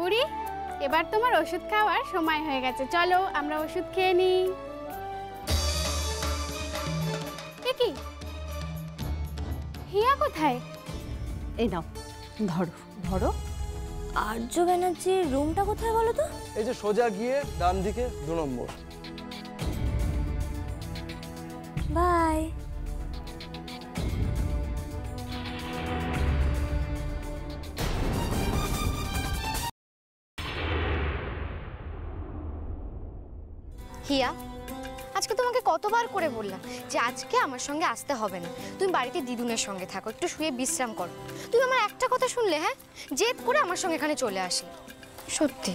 বুড়ি এবার তোমার ওষুধ খাওয়ার সময় হয়ে গেছে। চলো আমরা ওষুধ খেয়ে নিই। কি? হিয়া কোথায়? এই নাও ধরো ধরো। আর্য ব্যানার্জির রুমটা কোথায় বলো তো? এই যে সোজা গিয়ে ডান দিকে দু নম্বর। বাই। হিয়া, আজকে তোমাকে কতবার করে বললাম যে আজকে আমার সঙ্গে আসতে হবে না। তুমি বাড়িতে দিদুনের সঙ্গে থাকো, একটু শুয়ে বিশ্রাম করো। তুমি আমার একটা কথা শুনলে হ্যাঁ? জেদ করে আমার সঙ্গে এখানে চলে আসে। সত্যি।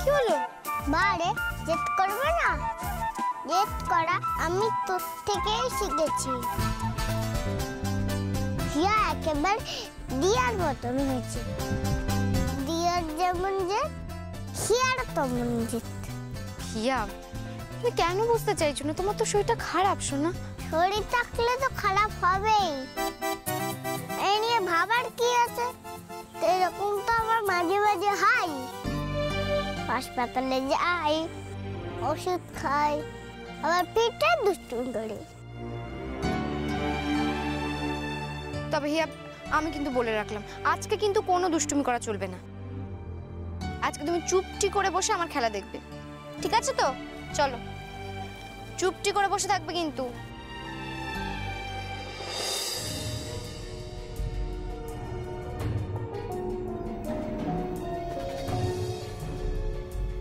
কি হলো? বারে জেদ করবে না? জেদ করা আমি তোর থেকেই শিখেছি। হিয়া, একেবারে দিয়ার মতন হয়েছে। দিয়ার যেমন জেদ হিয়ার তেমন জেদ হিয়া? তুমি কেন বুঝতে চাইছো না? তোমার তো শরীরটা খারাপ শোনা শরীর থাকলে তো খারাপ হবেই। এই নিয়ে ভাবার কি আছে? এরকম তো আমার মাঝে মাঝে হাই হাসপাতালে যাই ওষুধ খাই আবার পেটে দুষ্টুমি করি। তবে হিয়া আমি কিন্তু বলে রাখলাম আজকে কিন্তু কোনো দুষ্টুমি করা চলবে না। আজকে তুমি চুপটি করে বসে আমার খেলা দেখবে। ঠিক আছে তো? চলো। চুপটি করে বসে থাকবে কিন্তু।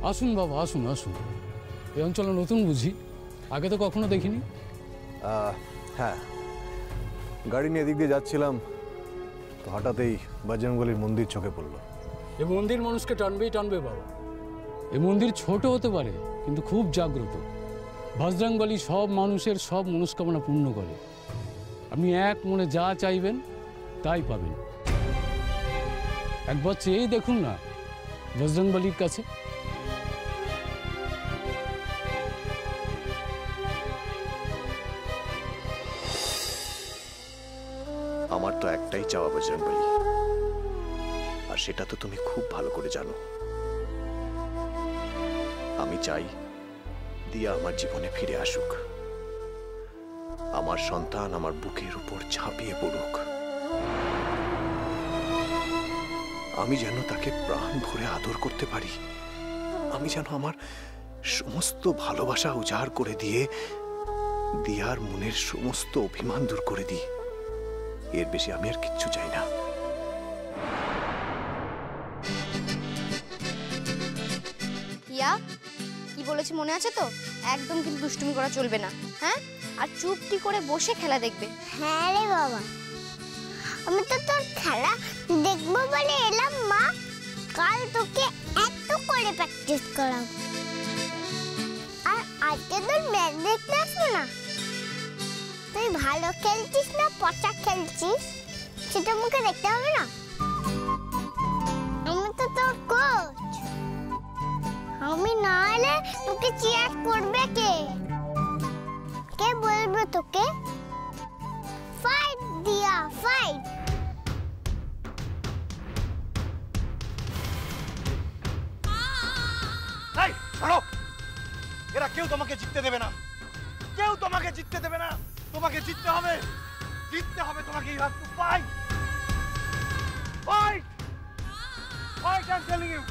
আসুন বাবা আসুন আসুন। এই অঞ্চলে নতুন বুঝি। আগে তো কখনো দেখিনি। আহ, হ্যাঁ। গাড়ি নিয়ে এদিক দিয়ে যাচ্ছিলাম তো হঠাৎই বজরঙ্গলির মন্দির চোখে পড়ল। এ মন্দির মানুষকে টানবেই টানবে বাবা। এ মন্দির ছোট হতে পারে, কিন্তু খুব জাগ্রত। বজরংবলী সব মানুষের সব মনস্কামনা পূর্ণ করে। আপনি এক মনে যা চাইবেন, তাই পাবেন। একবার চেয়েই দেখুন না বজরংবলীর কাছে। আমার তো একটাই চাওয়া বজরংবলী। সেটা তো তুমি খুব ভালো করে জানো। আমি চাই দিয়া আমার জীবনে ফিরে আসুক। আমার সন্তান আমার বুকের উপর ঝাঁপিয়ে পড়ুক। আমি যেন তাকে প্রাণ ভরে আদর করতে পারি। আমি যেন আমার সমস্ত ভালোবাসা উজাড় করে দিয়ে দিয়ার মনের সমস্ত অভিমান দূর করে দিই। এর বেশি আমি আর কিচ্ছু চাই না। বলেছি মনে আছে তো? একদম কিন্তু দুষ্টুমি করা চলবে না হ্যাঁ? আর চুপটি করে বসে খেলা দেখবে। হ্যাঁ রে বাবা। আমি তো তোর খেলা দেখব বলে এলাম, মা। কাল তোকে এত করে প্র্যাকটিস করাম আর আজকে তোর ম্যাচ দেখতে আসব না? তুই ভালো খেলছিস না, পচা খেলছিস? সেটা মুখে দেখতে হবে না? না এলে তোকে চেয়ার করবে কে? কে বলবে তোকে? ফাইট দিয়া ফাইট এরা কেউ তোমাকে জিততে দেবে না। কেউ তোমাকে জিততে দেবে না। তোমাকে জিততে হবে। জিততে হবে তোমাকে you have to fight fight fight I am telling you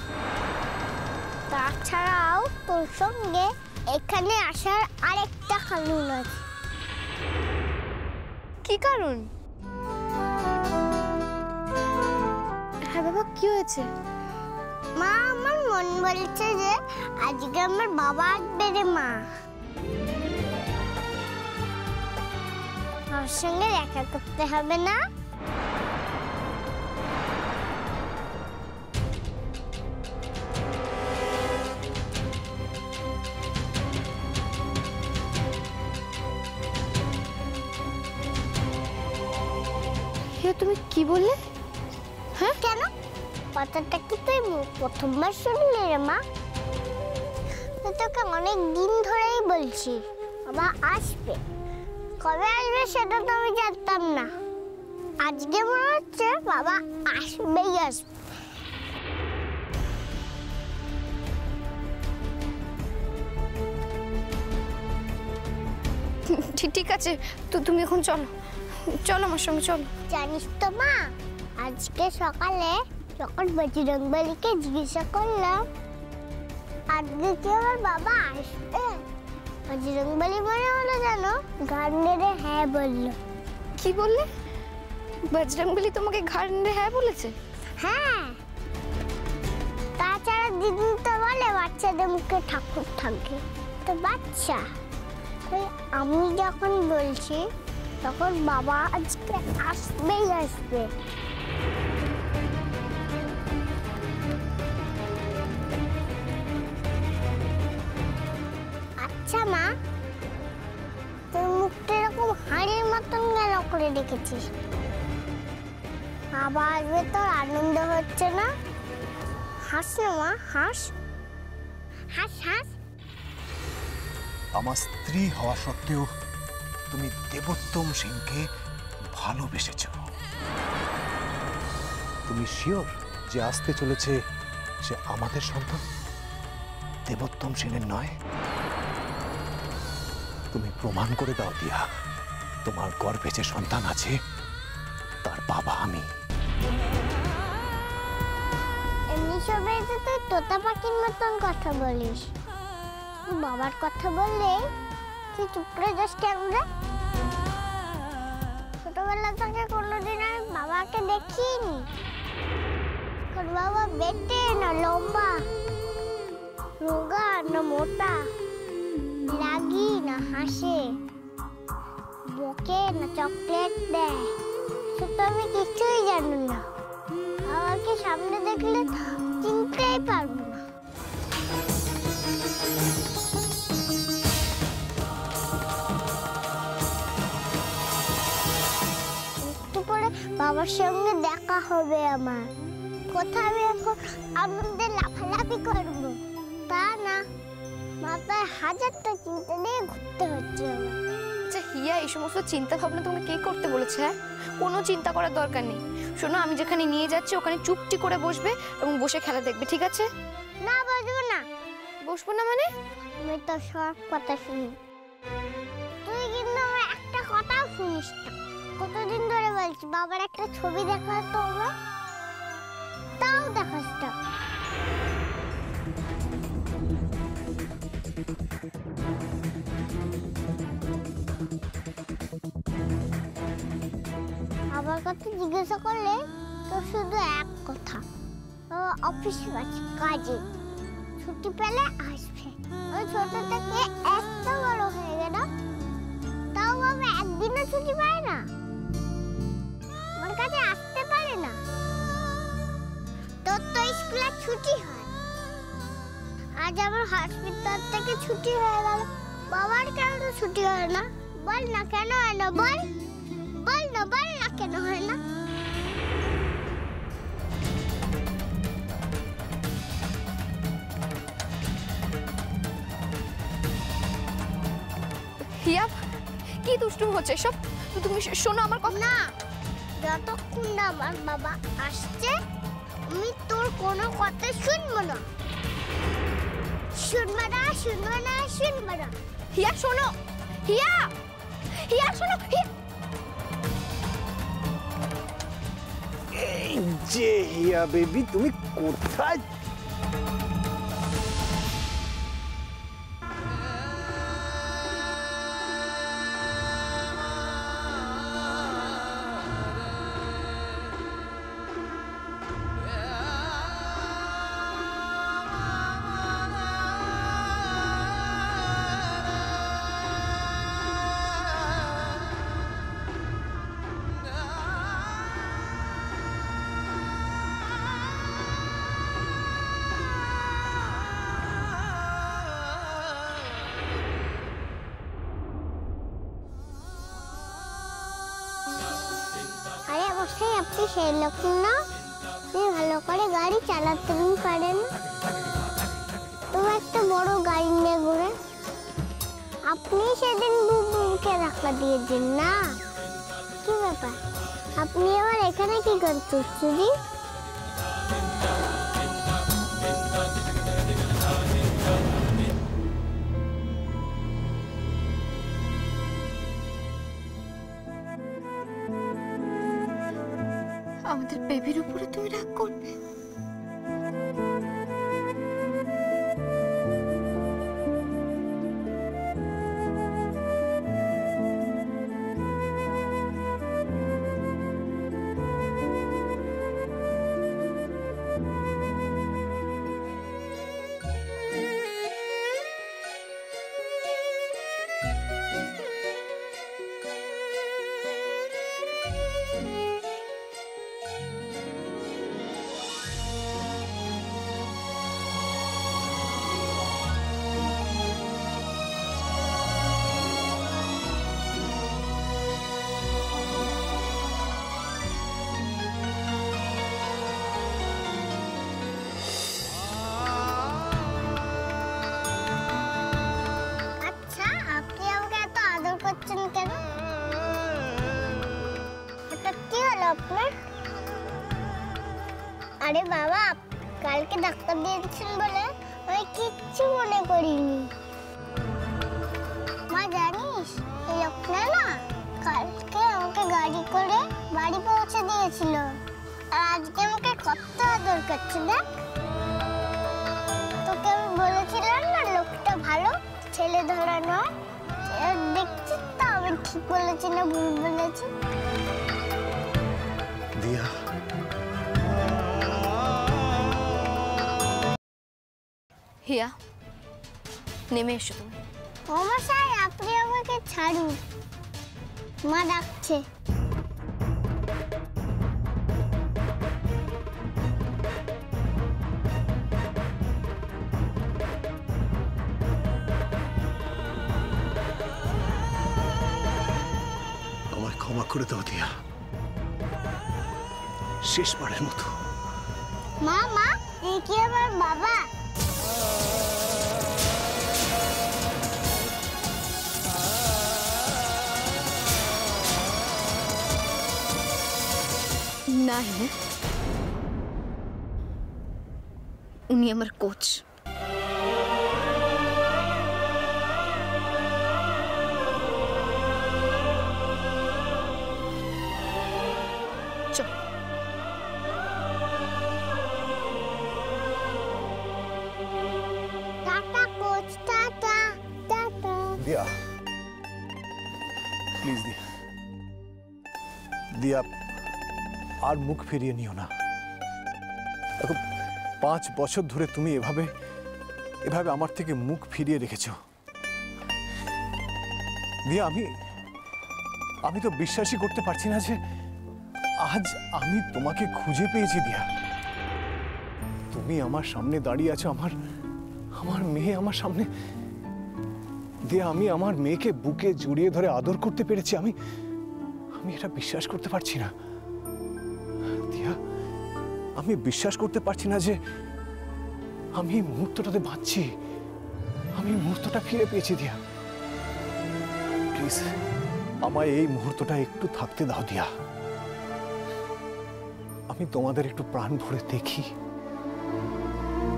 তাছাড়াও তোর সঙ্গে এখানে আসার আরেকটা কারণ আছে। কি কারণ? হ্যাঁ বাবা কি হয়েছে? মা আমার মন বলছে যে আজকে আমার বাবা আসবে রে মা। ওর সঙ্গে দেখা করতে হবে না। হে তুমি কি বললে? হ্যাঁ? কেন? কথাটা কি তুই প্রথমবার শুনলি রে মা। তোকে অনেক দিন ধরেই বলছি বাবা আসবে। কবে আসবে সেটা তো আমি জানতাম না। আজকে মনে হচ্ছে বাবা আসবেই আসবে। ঠিক ঠিক আছে তো তুমি এখন চলো। চলো আমার সঙ্গে চলো। জানিস তো মা আজকে সকালে যখন বজরংবলীকে জিজ্ঞাসা করলাম আজকে কি আমার বাবা আসবে? বজরংবলী মনে হলো জানো গান হ্যাঁ বলল। কি বললে? বজরংবলী তোমাকে ঘাড় নেড়ে হ্যাঁ বলেছে? হ্যাঁ। তাছাড়া দিদি তো বলে বাচ্চাদের মুখে ঠাকুর থাকে। তো বাচ্চা আমি যখন বলছি তখন বাবা আজকে আসবেই আসবে। আচ্ছা মা, তোর মুখটা এরকম হাড়ির মতন কেন করে রেখেছিস? বাবা আসবে তোর আনন্দ হচ্ছে না? হাস না মা, হাস। হাস হাস। আমার স্ত্রী হওয়া সত্ত্বেও তুমি দেবোত্তম সিংকে ভালোবেসেছ। তুমি শিওর যে আসতে চলেছে সে আমাদের সন্তান? দেবোত্তম সেনের নয়? তুমি প্রমাণ করে দাও দিয়া, তোমার গর্ভে যে সন্তান আছে, তার বাবা আমি। তোতা পাখির মতন কথা বলিস। বাবার কথা বললে তুই চুপ করে যাস কেন রে? ছোটবেলা থেকে কোনোদিন আমি বাবাকে দেখিনি। তোর বাবা বেটে না লম্বা? রোগা না মোটা? লাগি না হাসে? বকে না চকলেট দেয়? সে তো আমি কিছুই জানি না। আমাকে সামনে দেখলে চিনতেই পারব না। বাবার সঙ্গে দেখা হবে আমার। কোথায় আমি এখন আনন্দে লাফালাফি করব। তা না মাথায় হাজারটা চিন্তা নিয়ে ঘুরতে হচ্ছে আচ্ছা হিয়া এই সমস্ত চিন্তা ভাবনা তোমাকে কে করতে বলেছে হ্যাঁ? কোনো চিন্তা করার দরকার নেই। শোনো আমি যেখানে নিয়ে যাচ্ছি ওখানে চুপটি করে বসবে এবং বসে খেলা দেখবে ঠিক আছে? না বসবো না। বসবো না মানে? আমি তো সব কথা শুনি। তুই কিন্তু আমার একটা কথাও শুনিস না। কতদিন ধরে বলছি, বাবার একটা ছবি দেখা তো আমার তাও দেখাস না বাবার কথা জিজ্ঞাসা করলে তো শুধু এক কথা অফিসে আছে, কাজে। ছুটি পেলে আসবে। ওই ছোট থেকে এত বড় হয়ে গেল। তাও বাবা একদিনও ছুটি পায় না? কাছে আসতে পারে না। তোর তো স্কুলে ছুটি হয়। আজ আমার হসপিটাল থেকে ছুটি হয়ে গেল। বাবার কেন তো ছুটি হয় না? বল না কেন হয় না বল। বল না বল না কেন হয় না? হিয়া কি দুষ্টুম হচ্ছে সব তুমি শোনো আমার কথা। না যতক্ষণ না আমার বাবা আসছে, আমি তোর কোনো কথা শুনব না। শুনব না শুনব না শুনব না। হিয়া, শোনো। হিয়া! হিয়া, শোনো এই যে হিয়া বেবি, তুমি কোথায় সেই লোক না ভালো করে গাড়ি চালাতে পারেন তুমি একটা বড় গাড়ি নিয়ে ঘুরে আপনি সেদিন বুবুকে ধাক্কা দিয়েছেন না? কি ব্যাপার? আপনি এবার এখানে কি করছেন, চুরি? আমাদের বেবির উপরে তুমি রাগ করবে। বাবা, কালকে ডাক্তার দিয়েছেন বলে আমি কিচ্ছু মনে করিনি। মা, জানিস, এই লোকটা না কালকে আমাকে গাড়ি করে বাড়ি পৌঁছে দিয়েছিল। আর আজকে আমাকে কত আদর করছে দেখ। তোকে আমি বলেছিলাম না, লোকটা ভালো, ছেলে ধরা নয়। এবার দেখছিস তো, আমি ঠিক বলেছি না ভুল বলেছি? হিয়া নেমে এসো তুমি। মশাই আপনি আমাকে ছাড়ুন। মা ডাকছে। আমায় ক্ষমা করে দাও দিয়া শেষবারের মতো। মা মা কি আমার বাবা? না হিয়া উনি আমার কোচ চল টাটা কোচ টাটা আর মুখ ফিরিয়ে নিও না। দেখো, পাঁচ বছর ধরে তুমি এভাবে এভাবে আমার থেকে মুখ ফিরিয়ে রেখেছো। দিয়া আমি আমি তো বিশ্বাসই করতে পারছি না যে আজ আমি তোমাকে খুঁজে পেয়েছি দিয়া। তুমি আমার সামনে দাঁড়িয়ে আছো, আমার আমার মেয়ে আমার সামনে। দিয়ে আমি আমার মেয়েকে বুকে জড়িয়ে ধরে আদর করতে পেরেছি, আমি আমি এটা বিশ্বাস করতে পারছি না। আমি বিশ্বাস করতে পারছি না যে আমি এই মুহূর্তটাতে বাঁচছি। আমি মুহূর্তটা ফিরে পেয়েছি, দিয়া। প্লিজ, আমায় এই মুহূর্তটা একটু থাকতে দাও, দিয়া। আমি তোমাদের একটু প্রাণ ভরে দেখি।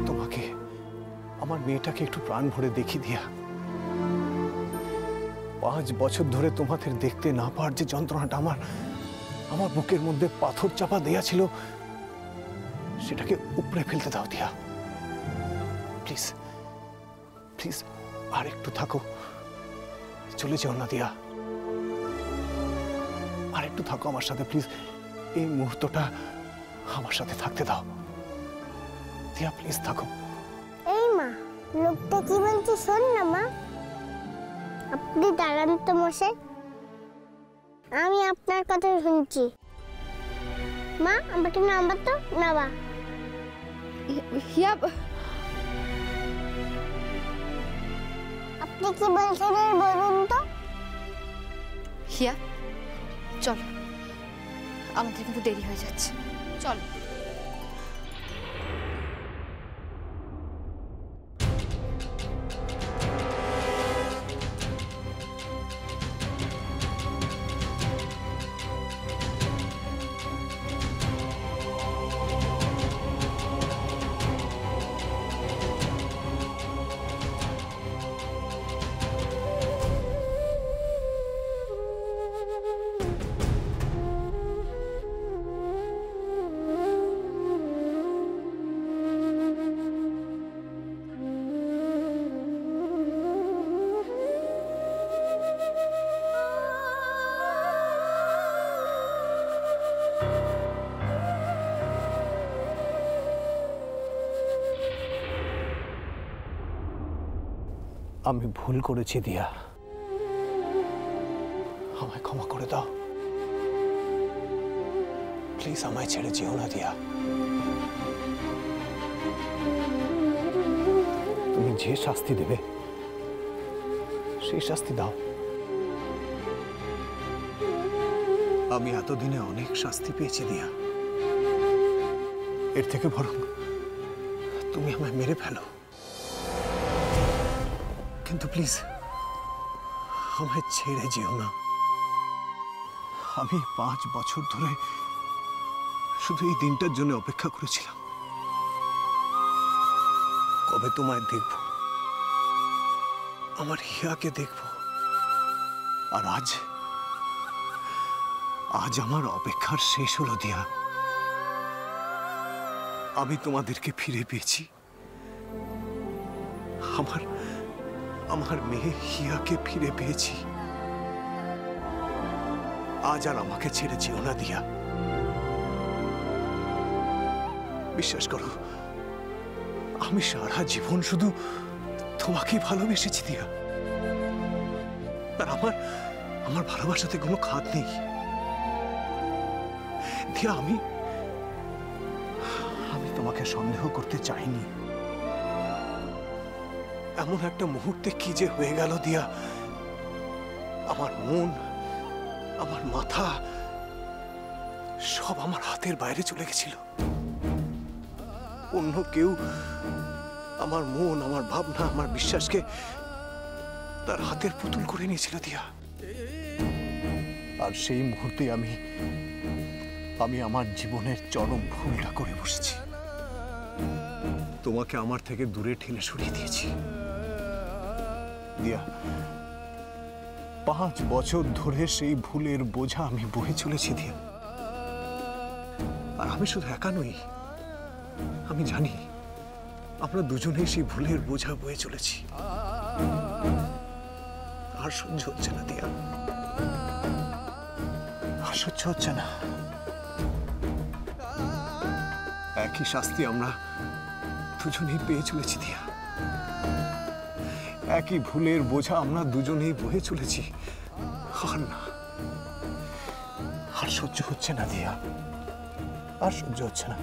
তোমাকে, আমার মেয়েটাকে একটু প্রাণ ভরে দেখি, দিয়া। পাঁচ বছর ধরে তোমাদের দেখতে না পাওয়ার যে যন্ত্রণাটা আমার আমার বুকের মধ্যে পাথর চাপা দেয়া ছিল সেটাকে উপরে ফেলতে দাও দিয়া প্লিজ প্লিজ আর একটু থাকো। চলে যাও না দিয়া আর একটু থাকো আমার সাথে প্লিজ এই মুহূর্তটা আমার সাথে থাকতে দাও। দিয়া প্লিজ থাকো। এই মা, লোকটা কি বলছে শোন না, মা। আপনি দাঁড়ান তো, মশাই। আমি আপনার কথা শুনছি। মা, আমাকে নাম্বার তো নাবা হিয়া আপনি কি বলছেন আর বলুন তো? হিয়া চলো। আমাদের কিন্তু দেরি হয়ে যাচ্ছে। চলো। আমি ভুল করেছি, দিয়া। আমায় ক্ষমা করে দাও। প্লিজ আমায় ছেড়ে যেও না, দিয়া। তুমি যে শাস্তি দেবে, সেই শাস্তি দাও। আমি এতদিনে অনেক শাস্তি পেয়েছি, দিয়া। এর থেকে বরং তুমি আমায় মেরে ফেলো। কিন্তু প্লিজ। আমায় ছেড়ে যেও না। আমি পাঁচ বছর ধরে শুধু এই দিনটার জন্য অপেক্ষা করেছিলাম। কবে তোমায় দেখব? আমার হিয়াকে দেখব। আর আজ আজ আমার অপেক্ষার শেষ হলো, দিয়া। আমি তোমাদেরকে ফিরে পেয়েছি। আমার আমার মেয়ে হিয়াকে ফিরে পেয়েছি। আজ আর আমাকে ছেড়ে যেও না, দিয়া। বিশ্বাস করো, আমি সারা জীবন শুধু তোমাকেই ভালোবেসেছি, দিয়া। আর আমার আমার ভালোবাসাতে কোনো খাত নেই। দিয়া, আমি আমি তোমাকে সন্দেহ করতে চাইনি। এমন একটা মুহূর্তে কি যে হয়ে গেল দিয়া? আমার মন, আমার মাথা, সব আমার হাতের বাইরে চলে গেছিল। অন্য কেউ আমার মন, আমার ভাবনা, আমার বিশ্বাসকে তার হাতের পুতুল করে নিয়েছিল দিয়া। আর সেই মুহূর্তে আমি আমি আমার জীবনের চরম ভুলটা করে বসেছি। তোমাকে আমার থেকে দূরে ঠেলে সরিয়ে দিয়েছি। দিয়া। পাঁচ বছর ধরে সেই ভুলের বোঝা আমি বয়ে চলেছি দিয়া। আর আমি শুধু একা নই, আমি জানি আমরা দুজনেই সেই ভুলের বোঝা বয়ে চলেছি। আর সহ্য হচ্ছে না দিয়া। আর সহ্য হচ্ছে না। একই শাস্তি আমরা দুজনেই পেয়ে চলেছি দিয়া। একই ভুলের বোঝা আমরা দুজনেই বয়ে চলেছি। আর না। আর সহ্য হচ্ছে না, দিয়া। আর সহ্য হচ্ছে না।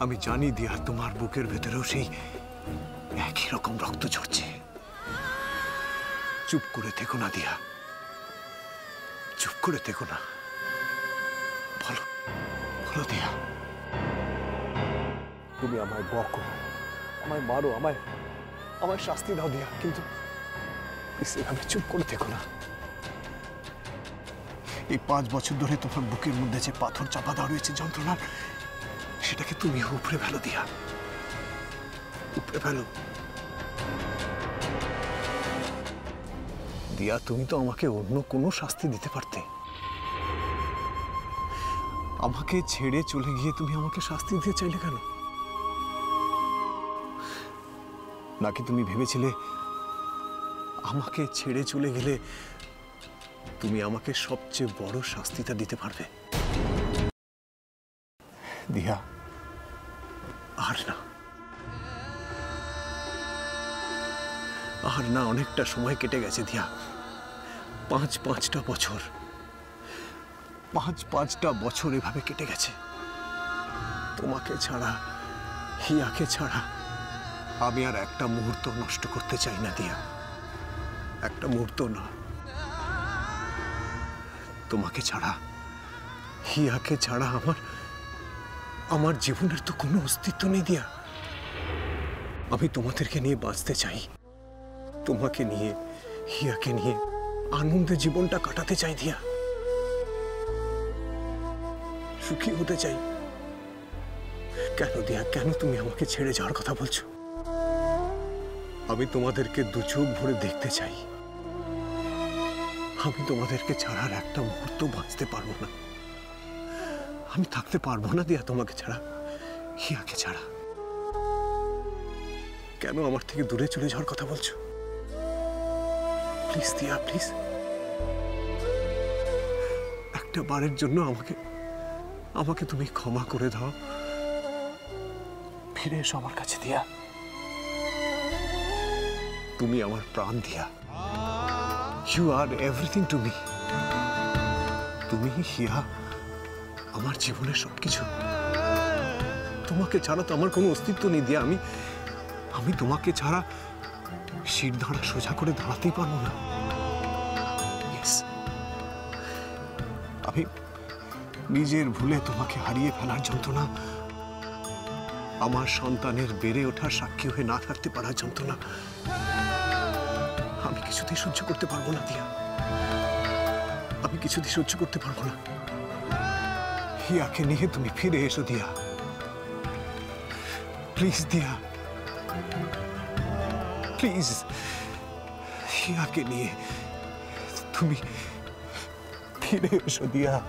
আমি জানি, দিয়া, তোমার বুকের ভেতরেও সেই একই রকম রক্ত ঝরছে। চুপ করে থেকো না, দিয়া। চুপ করে থেকো না। বলো বলো, দিয়া। তুমি আমায় বকো। আমায় মারো, আমায় আমায় শাস্তি দাও দিয়া, কিন্তু চুপ করে থেকো না। এই পাঁচ বছর ধরে তোমার বুকের মধ্যে যে পাথর চাপা দেওয়া রয়েছে যন্ত্রণার, সেটাকে তুমি উপরে ফেলো দিয়া। উপরে ফেলো। দিয়া, তুমি তো আমাকে অন্য কোনো শাস্তি দিতে পারতে। আমাকে ছেড়ে চলে গিয়ে তুমি আমাকে শাস্তি দিতে চাইলে কেন? নাকি তুমি ভেবেছিলে আমাকে ছেড়ে চলে গেলে তুমি আমাকে সবচেয়ে বড় শাস্তিটা দিতে পারবে? দিয়া আর না। আর না, অনেকটা সময় কেটে গেছে দিয়া পাঁচ পাঁচটা বছর। পাঁচ পাঁচটা বছর এভাবে কেটে গেছে। তোমাকে ছাড়া, হিয়াকে ছাড়া আমি আর একটা মুহূর্ত নষ্ট করতে চাই না, দিয়া। একটা মুহূর্ত না। তোমাকে ছাড়া, হিয়াকে ছাড়া আমার আমার জীবনের তো কোনো অস্তিত্ব নেই, দিয়া। আমি তোমাদেরকে নিয়ে বাঁচতে চাই। তোমাকে নিয়ে, হিয়াকে নিয়ে আনন্দে জীবনটা কাটাতে চাই, দিয়া। সুখী হতে চাই। কেন, দিয়া? কেন তুমি আমাকে ছেড়ে যাওয়ার কথা বলছো? আমি তোমাদেরকে দু চোখ ভরে দেখতে চাই। আমি তোমাদেরকে ছাড়ার একটা মুহূর্ত বাঁচতে পারব না। আমি থাকতে পারব না দিয়া তোমাকে ছাড়া, হিয়াকে ছাড়া। কেন আমার থেকে দূরে চলে যাওয়ার কথা বলছো? প্লিজ দিয়া, প্লিজ। একটা বারের জন্য আমাকে আমাকে তুমি ক্ষমা করে দাও। ফিরে এসো আমার কাছে দিয়া। তুমি আমার প্রাণ দিয়া। You are everything to me তুমি হিয়া আমার জীবনের সবকিছু। তোমাকে ছাড়া তো আমার কোনো অস্তিত্ব নেই দিয়া। আমি আমি তোমাকে ছাড়া শির দাঁড়া সোজা করে দাঁড়াতেই পারব না। আমি নিজের ভুলে তোমাকে হারিয়ে ফেলার যন্ত্রণা, আমার সন্তানের বেড়ে ওঠার সাক্ষী হয়ে না থাকতে পারার যন্ত্রণা। আমি কিছুতেই সহ্য করতে পারব না, দিয়া। আমি কিছুতেই সহ্য করতে পারব না। হিয়াকে নিয়ে তুমি ফিরে এসো, দিয়া। প্লিজ দিয়া। প্লিজ হিয়াকে নিয়ে তুমি ফিরে এসো, দিয়া।